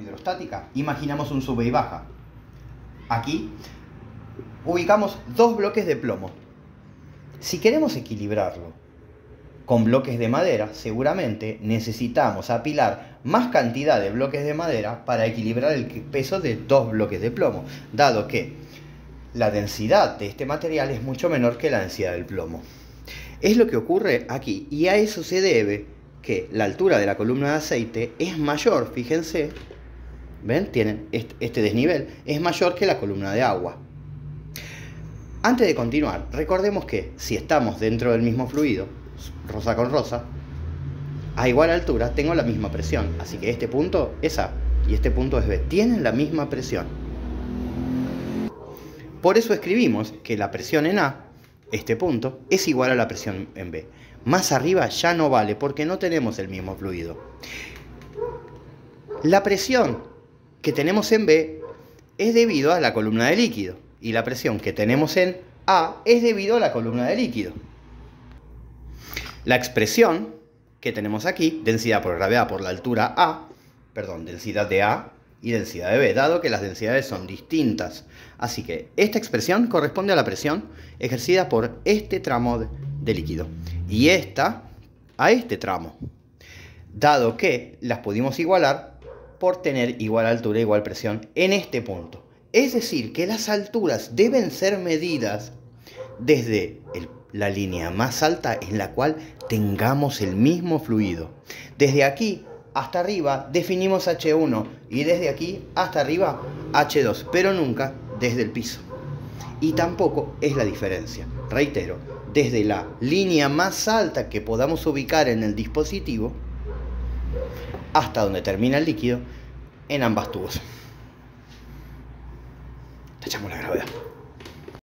hidrostática, imaginamos un sube y baja. Aquí ubicamos dos bloques de plomo. Si queremos equilibrarlo con bloques de madera, seguramente necesitamos apilar más cantidad de bloques de madera para equilibrar el peso de dos bloques de plomo, dado que la densidad de este material es mucho menor que la densidad del plomo. Es lo que ocurre aquí y a eso se debe que la altura de la columna de aceite es mayor, fíjense, ¿ven? Tienen este desnivel, es mayor que la columna de agua. Antes de continuar, recordemos que si estamos dentro del mismo fluido, rosa con rosa, a igual altura tengo la misma presión, así que este punto es A y este punto es B, tienen la misma presión. Por eso escribimos que la presión en A, este punto, es igual a la presión en B. Más arriba ya no vale porque no tenemos el mismo fluido. La presión que tenemos en B es debido a la columna de líquido y la presión que tenemos en A es debido a la columna de líquido. La expresión que tenemos aquí, densidad por gravedad por la altura A, perdón, densidad de A y densidad de B, dado que las densidades son distintas. Así que esta expresión corresponde a la presión ejercida por este tramo de líquido y esta a este tramo, dado que las pudimos igualar por tener igual altura, igual presión en este punto. Es decir, que las alturas deben ser medidas desde la línea más alta en la cual tengamos el mismo fluido. Desde aquí hasta arriba definimos H1 y desde aquí hasta arriba H2, pero nunca desde el piso. Y tampoco es la diferencia. Reitero, desde la línea más alta que podamos ubicar en el dispositivo hasta donde termina el líquido en ambas tubos. Tachamos la gravedad.